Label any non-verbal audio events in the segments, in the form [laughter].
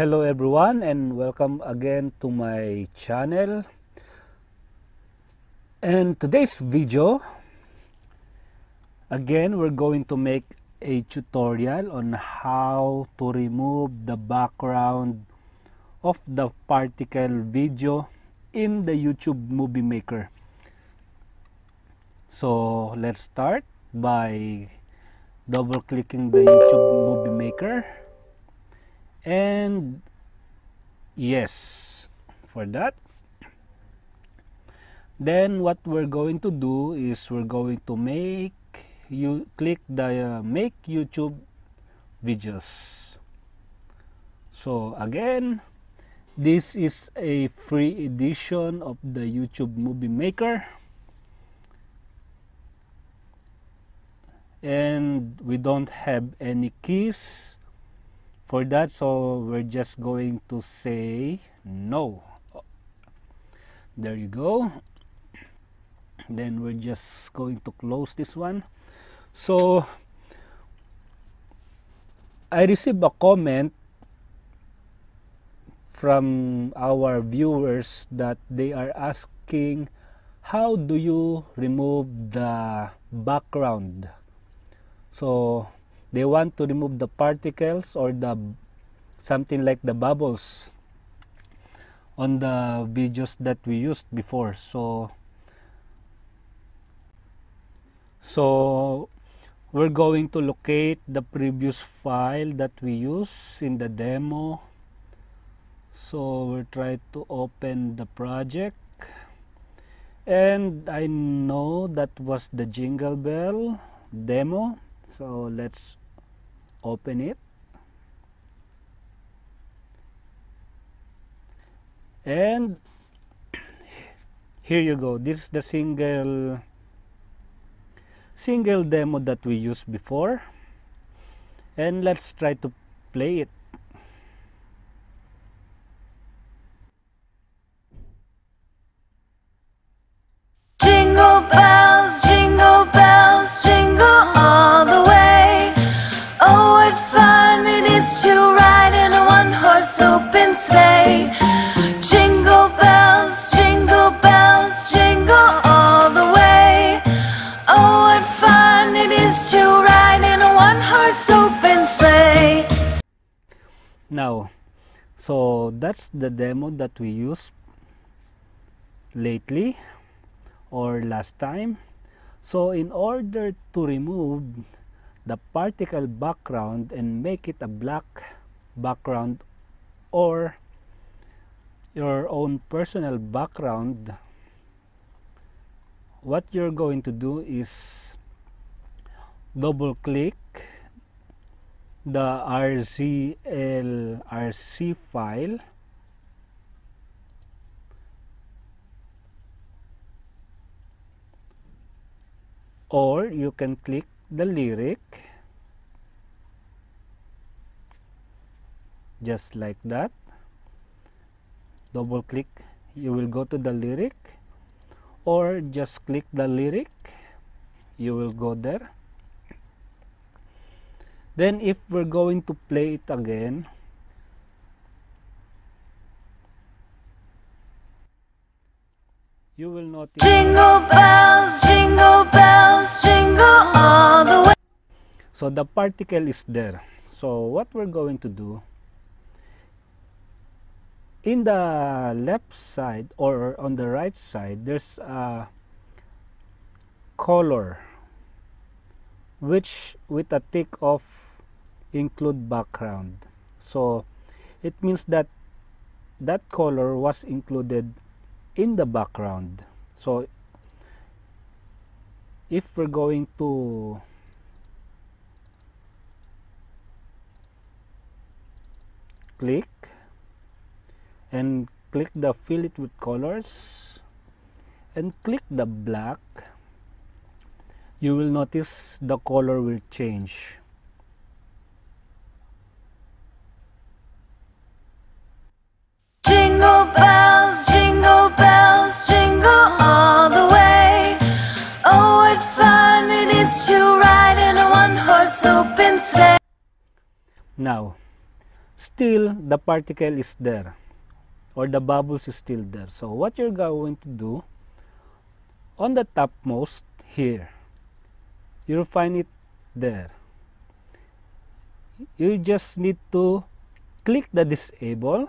hello everyone and welcome again to my channel. And today's video again we're going to make a tutorial on how to remove the background of the particle video in the YouTube movie maker. So let's start by double clicking the YouTube movie maker and yes for that. Then what we're going to do is we're going to make you click the uh, make YouTube videos. So again this is a free edition of the YouTube movie maker. And we don't have any keys for that so we're just going to say no. There you go. Then we're just going to close this one. So I received a comment from our viewers that they are asking how do you remove the background? So they want to remove the particles or the something like the bubbles on the videos that we used before. So so we're going to locate the previous file that we use in the demo. So we'll try to open the project. And I know that was the jingle bell demo. So let's open it. And here you go. This is the single single demo that we used before. And let's try to play it now so that's the demo that we used lately or last time. So in order to remove the particle background and make it a black background or your own personal background what you're going to do is double click the RZLRC file. Or you can click the lyric. Just like that. Double click you will go to the lyric. Or just click the lyric. You will go there then if we're going to play it again you will notice Jingle bells, jingle bells, jingle all the way. so the particle is there so what we're going to do in the left side or on the right side there's a color which with a tick of include background. So it means that that color was included in the background. So if we're going to click and click the fill it with colors and click the black you will notice the color will change Oh, now still the particle is there or the bubbles is still there. So what you're going to do on the topmost here, you'll find it there. You just need to click the disable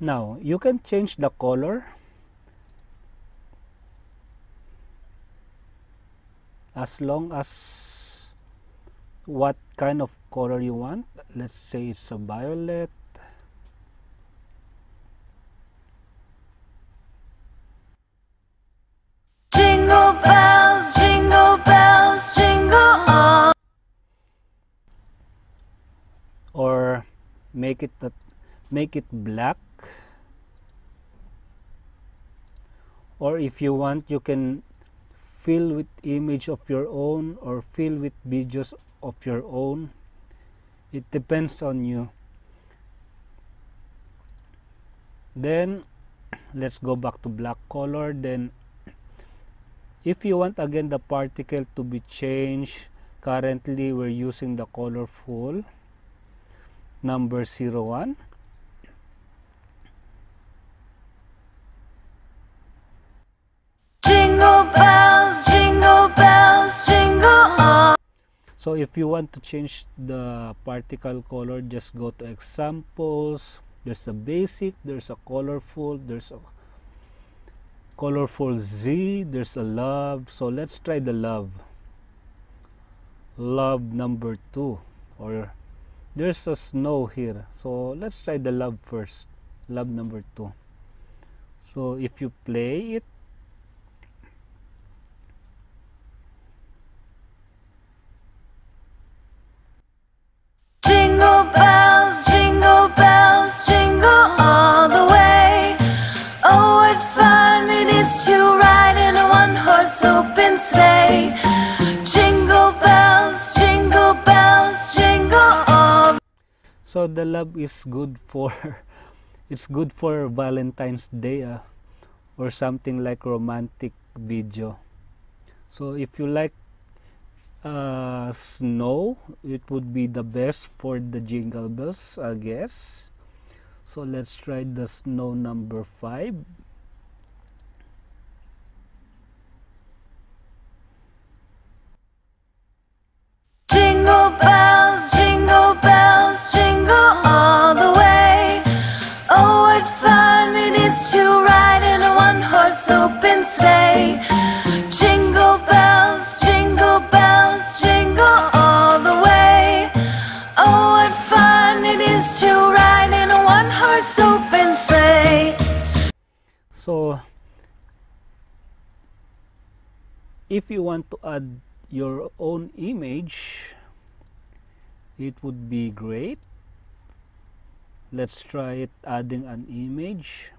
Now you can change the color as long as what kind of color you want. Let's say it's a violet. Jingle bells, jingle bells, jingle all. or make it that make it black or if you want you can fill with image of your own or fill with videos of your own. It depends on you. Then let's go back to black color. Then if you want again the particle to be changed currently we're using the colorful. Number 01 So if you want to change the particle color, just go to examples. There's a basic, there's a colorful, there's a colorful Z, there's a love. So let's try the love. Love number two. Or there's a snow here. So let's try the love first. Love number two. So if you play it, So the love is good for [laughs] it's good for Valentine's Day ah, or something like romantic video. So if you like uh, snow, it would be the best for the jingle bells, I guess. So let's try the snow number five. If you want to add your own image, it would be great. Let's try it adding an image.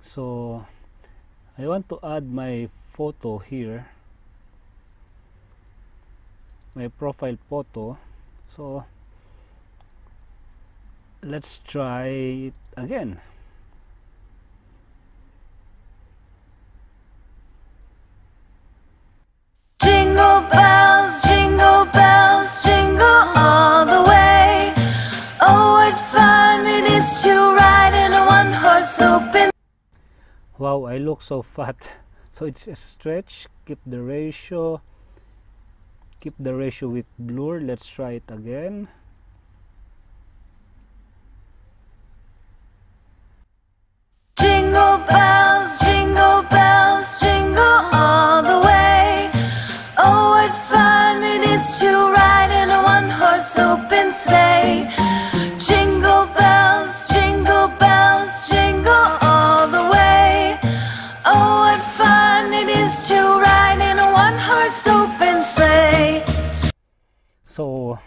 So I want to add my photo here my profile photo so let's try it again. Jingle bells, jingle bells, jingle all the way. Oh, what fun it is to ride in a one horse open wow I look so fat. [laughs] So it's a stretch. Keep the ratio. Keep the ratio with blur. Let's try it again and sleigh. Jingle bells, jingle bells, jingle all the way. Oh, what fun it is to ride in a one-horse open sleigh. So,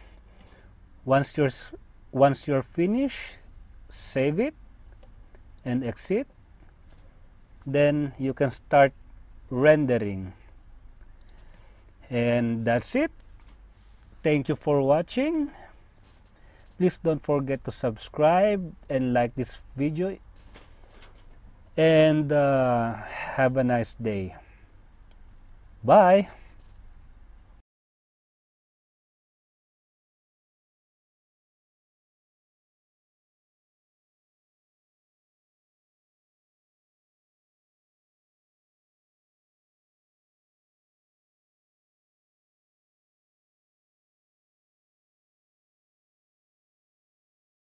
once you're once you're finished, save it and exit. Then you can start rendering. And that's it. Thank you for watching please don't forget to subscribe and like this video. And uh, have a nice day. Bye